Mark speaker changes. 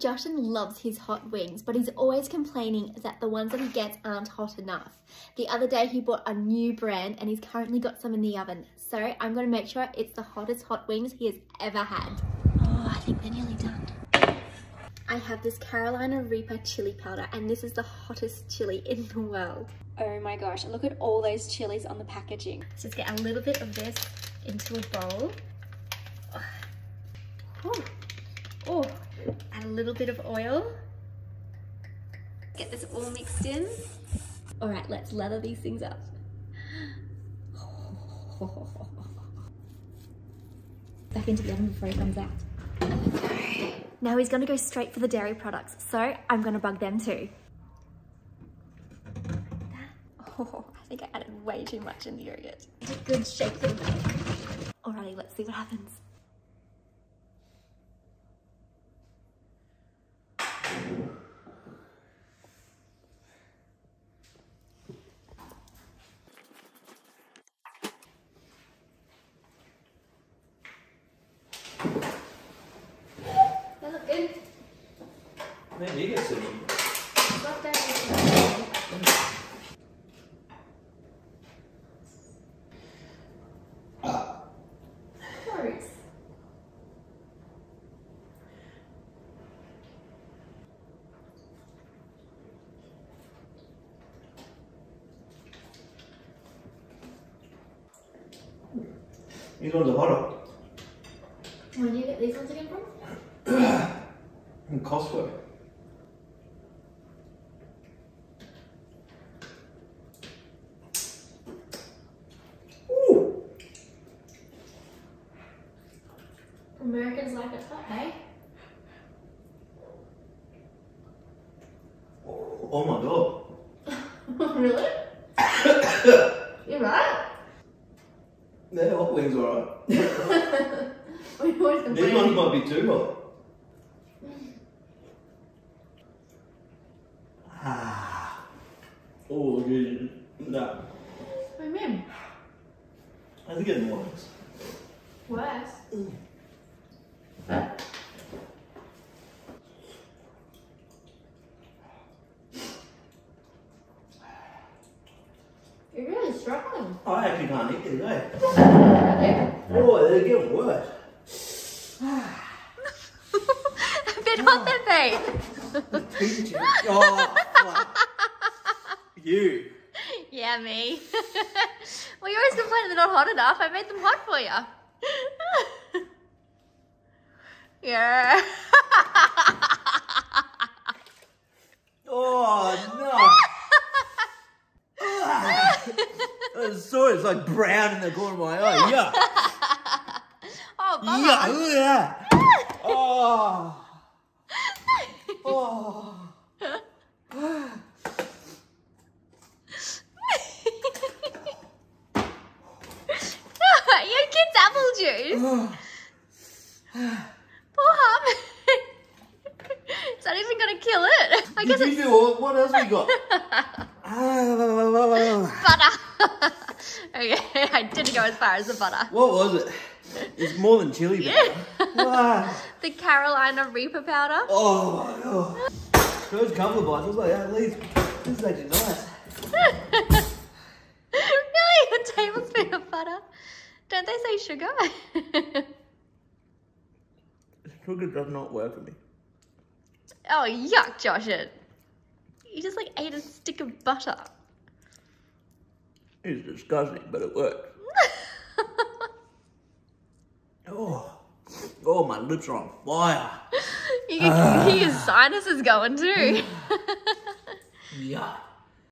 Speaker 1: Jashan loves his hot wings, but he's always complaining that the ones that he gets aren't hot enough. The other day he bought a new brand and he's currently got some in the oven. So I'm gonna make sure it's the hottest hot wings he has ever had. Oh, I think they're nearly done. I have this Carolina Reaper chili powder and this is the hottest chili in the world. Oh my gosh, look at all those chilies on the packaging. Let's just get a little bit of this into a bowl. Oh, oh. Add a little bit of oil. Get this all mixed in. All right, let's lather these things up. Back into the oven before he comes out. Now he's gonna go straight for the dairy products, so I'm gonna bug them too. Oh, I think I added way too much in the yogurt. A good shake them. Alrighty, let's see what happens.
Speaker 2: Man, you get some.
Speaker 1: Got that. Gross.
Speaker 2: These ones are hotter.
Speaker 1: Where do you get these ones again from?
Speaker 2: In Costco.
Speaker 1: Americans like it hot, hey?
Speaker 2: Oh my god.
Speaker 1: really? You're right.
Speaker 2: They're hot wings, alright.
Speaker 1: We always
Speaker 2: These ones might be too hot. Ah. Oh, good. No.
Speaker 1: What do you mean?
Speaker 2: I think it's more.
Speaker 1: Worse. You're really struggling.
Speaker 2: I actually can't eat these, eh? Oh, they're getting worse.
Speaker 1: A bit hot then, babe.
Speaker 2: Pizza chips. Oh, fuck. You.
Speaker 1: Yeah, me. well, you always complain they're not hot enough. I made them hot for you. yeah.
Speaker 2: Oh, no. Ah. I saw it. It's like brown in the corner of my eye. Yeah.
Speaker 1: oh, bummer.
Speaker 2: Yeah. At that. Oh. Oh.
Speaker 1: Your kid's apple juice. Poor Harmon. Is that even gonna kill it? I guess
Speaker 2: Did you
Speaker 1: it's
Speaker 2: do all, what else we got? Ah.
Speaker 1: butter. okay, I didn't go as far as the butter.
Speaker 2: what was it? It's more than chili powder. Ah.
Speaker 1: The Carolina Reaper powder.
Speaker 2: Oh my god. First couple of bites, I was like, at least this is actually nice.
Speaker 1: really? A tablespoon of butter? Don't they say sugar?
Speaker 2: Sugar does not work for me.
Speaker 1: oh, yuck, Josh. It. You just like ate a stick of butter.
Speaker 2: It's disgusting, but it works. Oh, oh, my lips are on fire.
Speaker 1: you can hear your sinuses going too.
Speaker 2: Yeah.